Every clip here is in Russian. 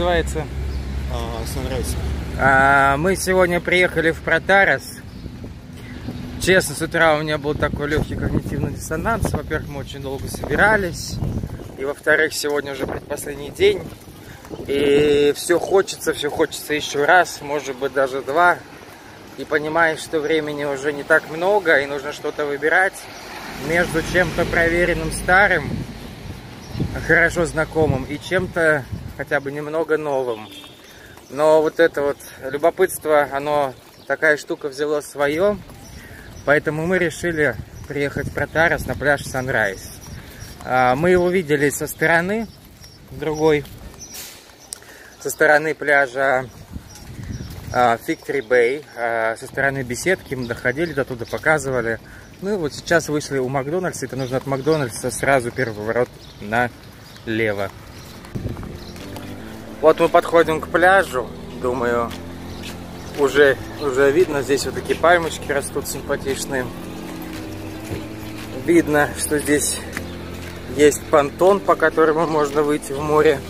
называется? Sunrise. А, мы сегодня приехали в Протарас. Честно, с утра у меня был такой легкий когнитивный диссонанс. Во-первых, мы очень долго собирались. И во-вторых, сегодня уже предпоследний день. И все хочется, все хочется еще раз, может быть даже два. И понимаешь, что времени уже не так много, и нужно что-то выбирать между чем-то проверенным старым, хорошо знакомым, и чем-то хотя бы немного новым. Но вот это вот любопытство, оно такая штука взяла свое. Поэтому мы решили приехать в Протарас на пляж. А, мы его видели со стороны другой, со стороны пляжа Victory Bay, а, со стороны беседки. Мы доходили до туда, показывали. Ну и вот сейчас вышли у Макдональдса. Это нужно от Макдональдса сразу первый поворот налево. Вот мы подходим к пляжу, думаю, уже, уже видно, здесь вот такие пальмочки растут симпатичные. Видно, что здесь есть понтон, по которому можно выйти в море.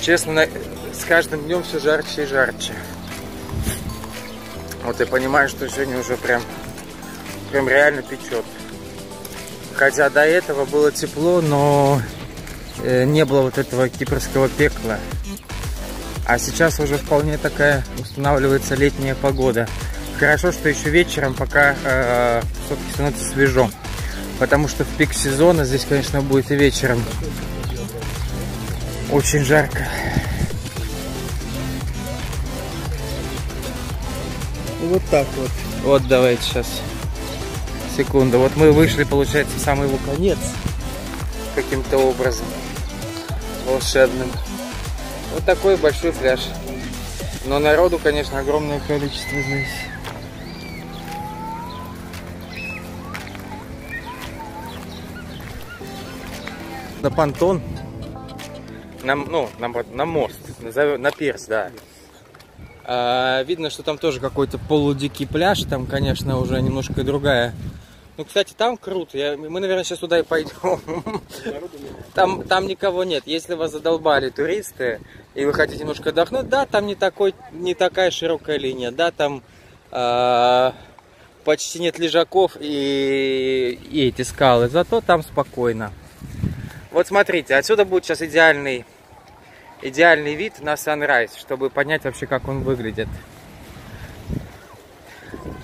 Честно, с каждым днем все жарче и жарче. Вот я понимаю, что сегодня уже прям, прям реально печет. Хотя до этого было тепло, но не было вот этого кипрского пекла. А сейчас уже вполне такая устанавливается летняя погода. Хорошо, что еще вечером, пока э, все-таки становится свежо. Потому что в пик сезона здесь, конечно, будет и вечером очень жарко. Вот так вот. Вот давайте сейчас. Секунду. Вот мы вышли, получается, в самый его конец. Каким-то образом волшебным. Вот такой большой пляж. Но народу, конечно, огромное количество здесь. На понтон, на, ну, на, на мост, на, на пирс, да. А, видно, что там тоже какой-то полудикий пляж, там, конечно, уже немножко другая ну, кстати, там круто. Я, мы, наверное, сейчас туда и пойдем. Там, там никого нет. Если вас задолбали туристы, и вы хотите немножко отдохнуть, да, там не, такой, не такая широкая линия. Да, там э, почти нет лежаков и, и эти скалы. Зато там спокойно. Вот смотрите, отсюда будет сейчас идеальный, идеальный вид на Sunrise, чтобы понять вообще, как он выглядит.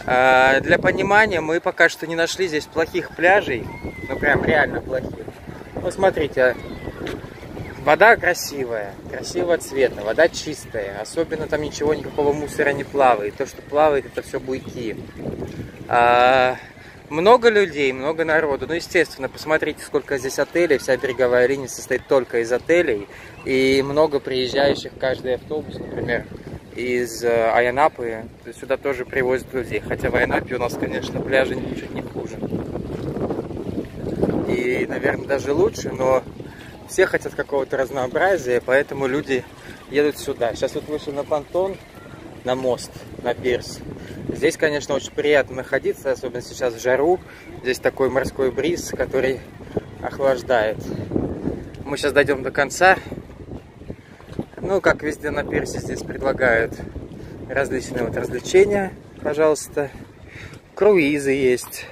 А, для понимания, мы пока что не нашли здесь плохих пляжей. Ну, прям реально плохих. Вот смотрите, вода красивая, красивого цвета, вода чистая. Особенно там ничего, никакого мусора не плавает. То, что плавает, это все буйки. А, много людей, много народу. Ну, естественно, посмотрите, сколько здесь отелей. Вся береговая линия состоит только из отелей. И много приезжающих каждый автобус, например, из э, Айанапы сюда тоже привозят людей. Хотя в Айанапе у нас, конечно, пляжи чуть не хуже. И, наверное, даже лучше, но все хотят какого-то разнообразия, поэтому люди едут сюда. Сейчас вот вышел на понтон, на мост, на пирс. Здесь, конечно, очень приятно находиться, особенно сейчас в жару. Здесь такой морской бриз, который охлаждает. Мы сейчас дойдем до конца ну, как везде на пирсе здесь предлагают различные вот развлечения, пожалуйста. Круизы есть.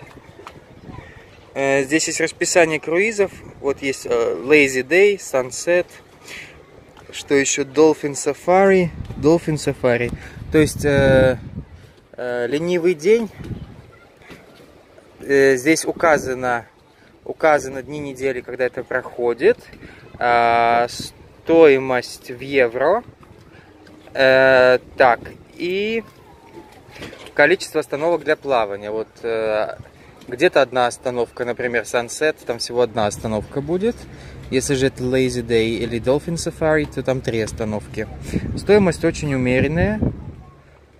Э, здесь есть расписание круизов. Вот есть э, Lazy Day, Sunset. Что еще? Dolphin Safari. Dolphin Safari. То есть э, э, ленивый день. Э, здесь указано, указано дни недели, когда это проходит. Э, стоимость в евро. Э, так, и количество остановок для плавания. Вот э, где-то одна остановка, например, Sunset, там всего одна остановка будет. Если же это Lazy Day или Dolphin Safari, то там три остановки. Стоимость очень умеренная.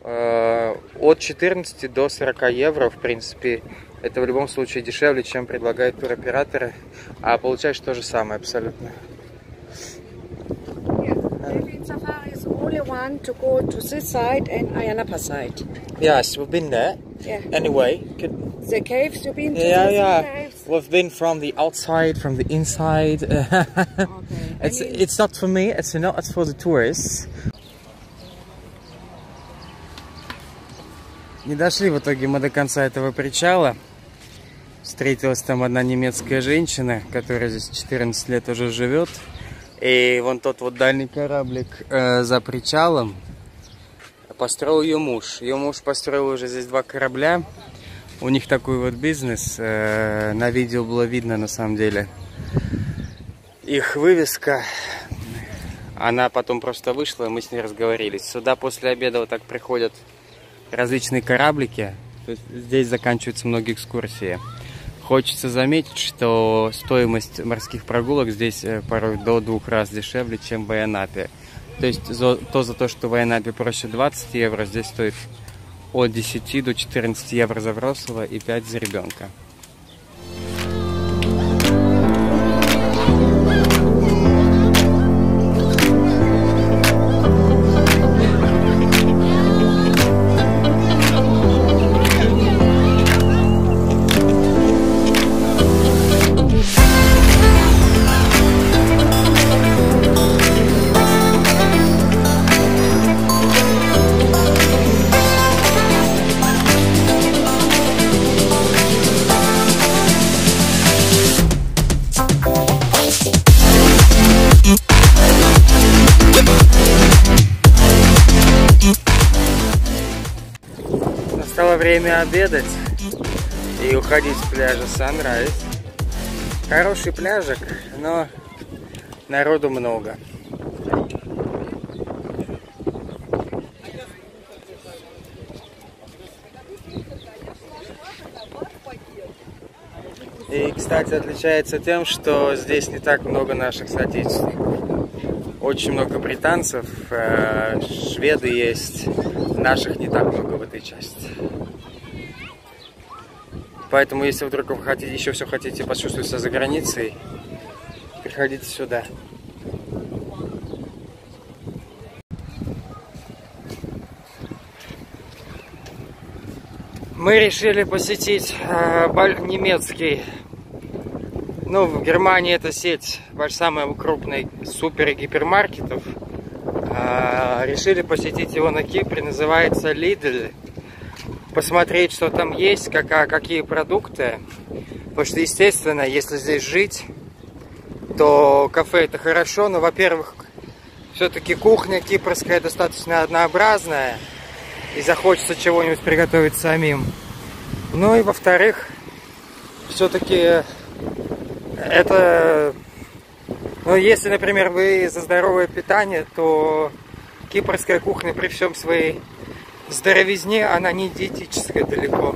Э, от 14 до 40 евро, в принципе, это в любом случае дешевле, чем предлагают туроператоры. А получаешь то же самое абсолютно. Safari is only one to go to this side and Ayanapa side. Yes, we've been there. Yeah. Anyway, could... The caves, you've been to Yeah, the yeah. caves? we've been from the outside, from the inside. Okay. it's it's not for me. It's not. It's for the tourists. Не дошли в итоге мы до конца этого причала. Встретилась там одна немецкая женщина, которая здесь 14 лет уже живет. И вон тот вот дальний кораблик э, за причалом построил ее муж. Ее муж построил уже здесь два корабля. У них такой вот бизнес. Э, на видео было видно на самом деле. Их вывеска. Она потом просто вышла, и мы с ней разговорились. Сюда после обеда вот так приходят различные кораблики. То есть здесь заканчиваются многие экскурсии. Хочется заметить, что стоимость морских прогулок здесь э, порой до двух раз дешевле, чем в Айанапе. То есть за, то за то, что в Айанапе проще 20 евро, здесь стоит от 10 до 14 евро за взрослого и 5 за ребенка. Время обедать и уходить с пляжа Sunrise. Хороший пляжик, но народу много. И, кстати, отличается тем, что здесь не так много наших соотечественников. Очень много британцев, э, шведы есть, наших не так много в этой части. Поэтому, если вдруг вы хотите, еще все хотите почувствовать за границей, приходите сюда. Мы решили посетить э, немецкий. Ну, в Германии это сеть самая крупная супер гипермаркетов. А, решили посетить его на Кипре, называется Lidl. Посмотреть, что там есть, кака- какие продукты. Потому что, естественно, если здесь жить, то кафе это хорошо, но, во-первых, все-таки кухня кипрская достаточно однообразная, и захочется чего-нибудь приготовить самим. Ну и во-вторых, все-таки это ну, если, например, вы за здоровое питание, то кипрская кухня при всем своей здоровизне, она не диетическая далеко.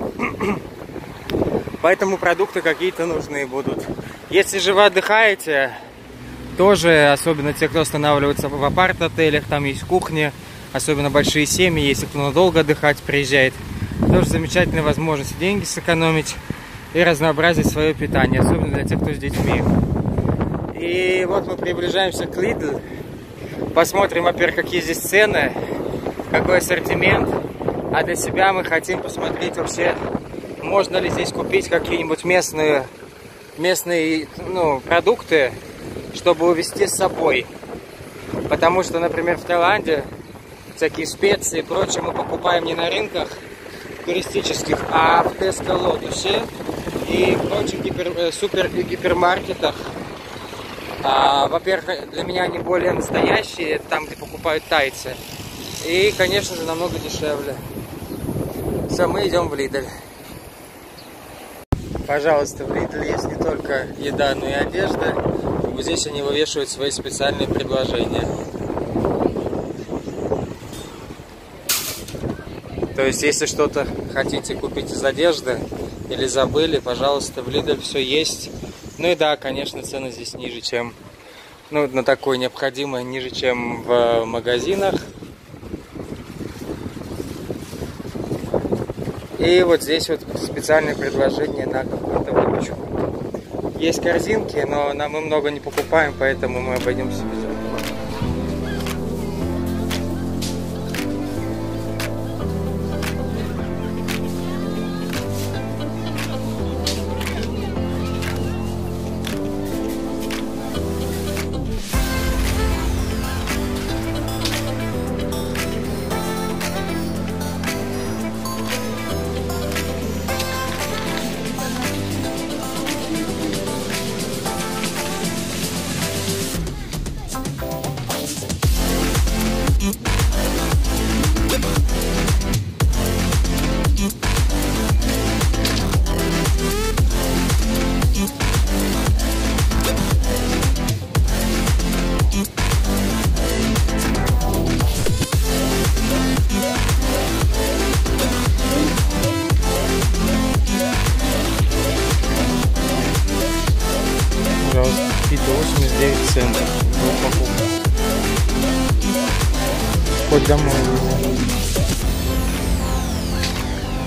Поэтому продукты какие-то нужные будут. Если же вы отдыхаете, тоже, особенно те, кто останавливается в апарт-отелях, там есть кухня, особенно большие семьи, если кто надолго отдыхать приезжает, тоже замечательная возможность деньги сэкономить и разнообразить свое питание, особенно для тех, кто с детьми. И вот мы приближаемся к Lidl. Посмотрим, во-первых, какие здесь цены, какой ассортимент. А для себя мы хотим посмотреть вообще, можно ли здесь купить какие-нибудь местные, местные ну, продукты, чтобы увезти с собой. Потому что, например, в Таиланде всякие специи и прочее мы покупаем не на рынках туристических, а в Теско Лотусе и прочих гипер, э, супер гипермаркетах. А, во-первых, для меня они более настоящие, там, где покупают тайцы. И, конечно же, намного дешевле. Все, мы идем в Лидель. Пожалуйста, в Лидель есть не только еда, но и одежда. Вот здесь они вывешивают свои специальные предложения. То есть, если что-то хотите купить из одежды или забыли, пожалуйста, в Lidl все есть. Ну и да, конечно, цены здесь ниже, чем ну, на такое необходимое, ниже, чем в магазинах. И вот здесь вот специальное предложение на какую-то выручку. Есть корзинки, но нам мы много не покупаем, поэтому мы обойдемся без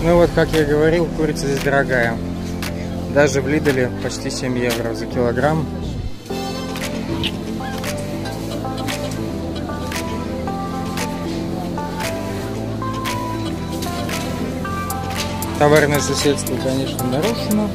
Ну вот, как я говорил, курица здесь дорогая. Даже в Лиделе почти 7 евро за килограмм. Товарное соседство, конечно, нарушено.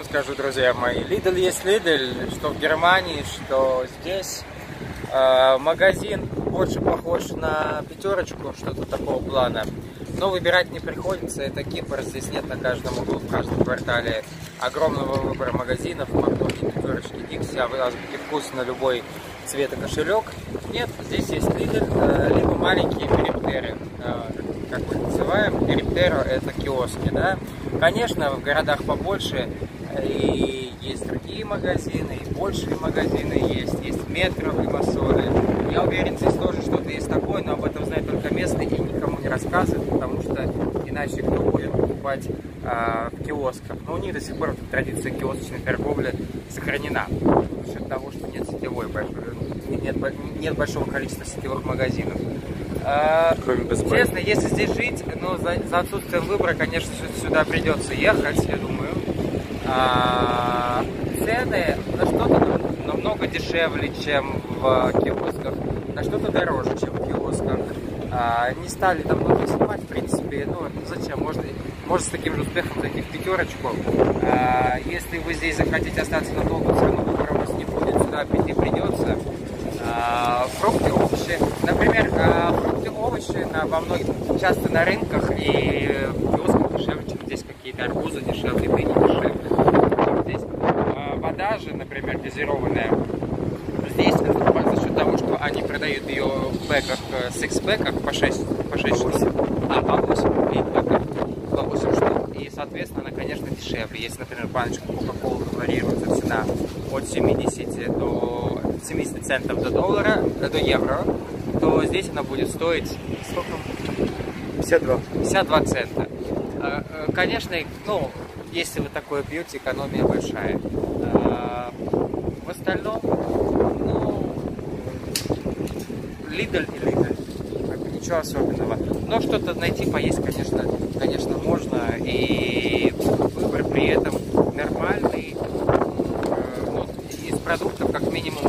Вам скажу, друзья мои. Lidl есть Lidl, что в Германии, что здесь. Э, магазин больше похож на пятерочку, что-то такого плана. Но выбирать не приходится, это Кипр, здесь нет на каждом углу, в каждом квартале огромного выбора магазинов, Макдональдс, пятерочки, Дикси, а азбуки вкус на любой цвет и кошелек. Нет, здесь есть Lidl, э, либо маленькие периптеры, э, как мы называем. Периптеро это киоски, да. Конечно, в городах побольше и есть другие магазины, и большие магазины есть, есть метро в Лимассоле. Я уверен, здесь тоже что-то есть такое, но об этом знает только местные и никому не рассказывают, потому что иначе кто будет покупать а, в киосках. Но у них до сих пор традиция киосочной торговли сохранена. За счет того, что нет сетевой большой, нет, нет большого количества сетевых магазинов. А, Best Buy. Честно, если здесь жить, но за, за отсутствием выбора, конечно, сю- сюда придется ехать, я думаю. А, цены на что-то нам- намного дешевле, чем в киосках, на что-то дороже, чем в киосках. А, не стали там много снимать, в принципе, ну зачем, можно, можно с таким же успехом зайти в пятерочку. А, если вы здесь захотите остаться надолго, все равно выбора у вас не будет, сюда прийти придется. А, фрукты, овощи. Например, а, фрукты, овощи на, во многих, часто на рынках и киосках дешевле, чем здесь какие-то арбузы дешевле, дыни дешевле. Вода же, например, газированная, здесь за счет того, что они продают ее в бэках, э, сикс-бэках по 6, по 6 штук, а по 8 и бэках по 8 штук, и, соответственно, она, конечно, дешевле. Если, например, баночка Coca-Cola варьируется цена от 70 до 70 центов до доллара, э, до евро, то здесь она будет стоить сколько? 52. 52 цента. Э, Конечно, ну, если вы такое пьете, экономия большая. Остальном, ну, Lidl и Lidl. Как бы ничего особенного. Но что-то найти, поесть, конечно, конечно, можно. И выбор при этом нормальный. Э, ну, из продуктов, как минимум,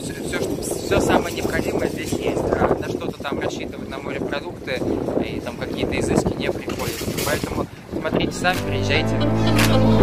все, все, все самое необходимое здесь есть. А на что-то там рассчитывать на морепродукты и там какие-то изыски не приходится. Поэтому смотрите сами, приезжайте.